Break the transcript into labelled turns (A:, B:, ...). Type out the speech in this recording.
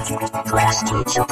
A: Class teacher.